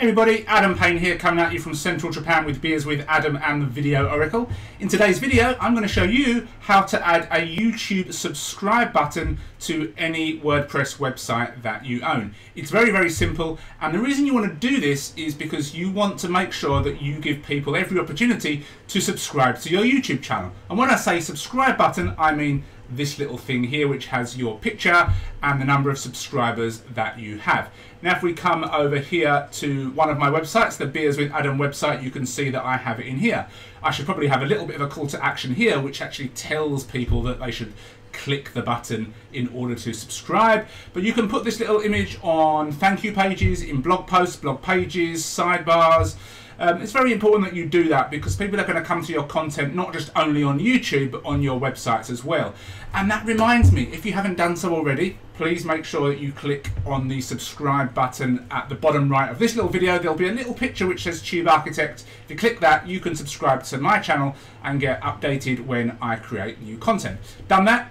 Hey everybody, Adam Payne here coming at you from Central Japan with Beers with Adam and the Video Oracle. In today's video, I'm going to show you how to add a YouTube subscribe button to any WordPress website that you own. It's very, very simple, and the reason you want to do this is because you want to make sure that you give people every opportunity to subscribe to your YouTube channel. And when I say subscribe button, I mean this little thing here which has your picture and the number of subscribers that you have. Now if we come over here to one of my websites, the Beers with Adam website, you can see that I have it in here. I should probably have a little bit of a call to action here which actually tells people that they should click the button in order to subscribe. But you can put this little image on thank you pages, in blog posts, blog pages, sidebars, um, it's very important that you do that because people are going to come to your content not just only on YouTube but on your websites as well. And that reminds me, if you haven't done so already, please make sure that you click on the subscribe button at the bottom right of this little video. There'll be a little picture which says Tube Architect. If you click that, you can subscribe to my channel and get updated when I create new content. Done that?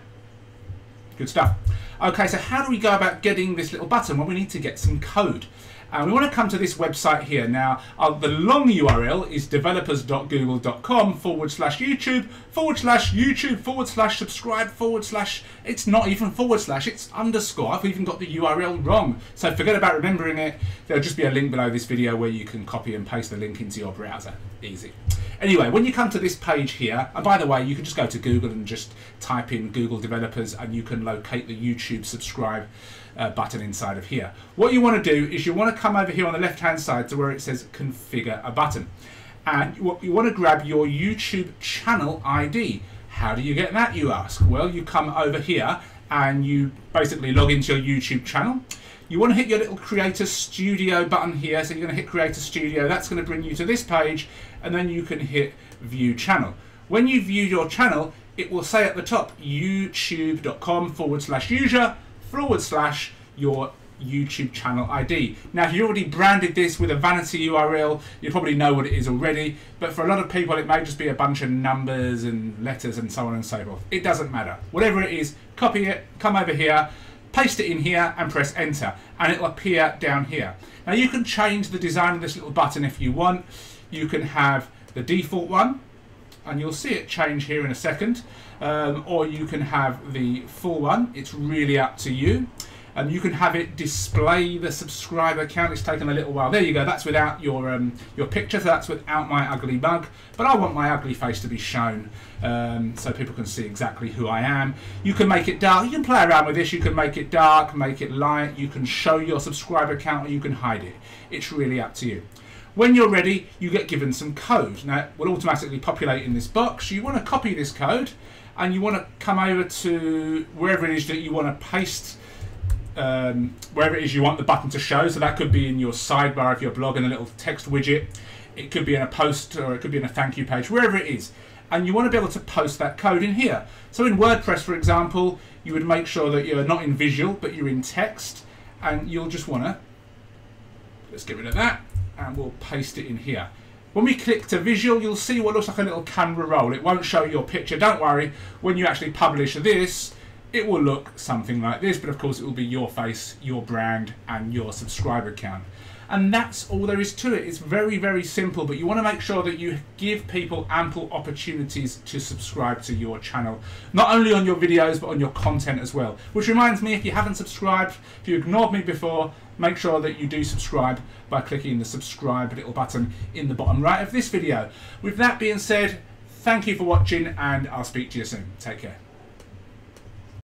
Good stuff. Okay, so how do we go about getting this little button? Well, we need to get some code. And we want to come to this website here. Now, uh, the long URL is developers.google.com forward slash YouTube forward slash YouTube forward slash subscribe forward slash. It's not even forward slash, it's underscore. I've even got the URL wrong. So forget about remembering it. There'll just be a link below this video where you can copy and paste the link into your browser. Easy. Anyway, when you come to this page here, and by the way, you can just go to Google and just type in Google developers and you can locate the YouTube subscribe uh, button inside of here. What you want to do is you want to come over here on the left hand side to where it says configure a button. And you want to grab your YouTube channel ID. How do you get that, you ask? Well, you come over here and you basically log into your YouTube channel. You want to hit your little Creator Studio button here. So you're going to hit Creator Studio. That's going to bring you to this page. And then you can hit View Channel. When you view your channel, it will say at the top youtube.com forward slash user forward slash your YouTube channel ID. Now, if you already branded this with a vanity URL, you probably know what it is already, but for a lot of people, it may just be a bunch of numbers and letters and so on and so forth. It doesn't matter. Whatever it is, copy it, come over here, paste it in here and press enter, and it'll appear down here. Now, you can change the design of this little button if you want. You can have the default one, and you'll see it change here in a second, um, or you can have the full one. It's really up to you and you can have it display the subscriber count. It's taken a little while. There you go. That's without your um, your picture. So that's without my ugly mug. But I want my ugly face to be shown um, so people can see exactly who I am. You can make it dark. You can play around with this. You can make it dark, make it light. You can show your subscriber count or you can hide it. It's really up to you. When you're ready, you get given some code. Now, it will automatically populate in this box. You want to copy this code and you want to come over to wherever it is that you want to paste um, wherever it is you want the button to show. So that could be in your sidebar of your blog blogging, a little text widget. It could be in a post or it could be in a thank you page, wherever it is. And you want to be able to post that code in here. So in WordPress, for example, you would make sure that you're not in visual, but you're in text. And you'll just want to, let's get rid of that, and we'll paste it in here. When we click to visual, you'll see what looks like a little camera roll. It won't show your picture. Don't worry, when you actually publish this, it will look something like this, but of course it will be your face, your brand, and your subscriber count. And that's all there is to it. It's very, very simple, but you want to make sure that you give people ample opportunities to subscribe to your channel, not only on your videos, but on your content as well. Which reminds me, if you haven't subscribed, if you ignored me before, make sure that you do subscribe by clicking the subscribe little button in the bottom right of this video. With that being said, thank you for watching, and I'll speak to you soon. Take care.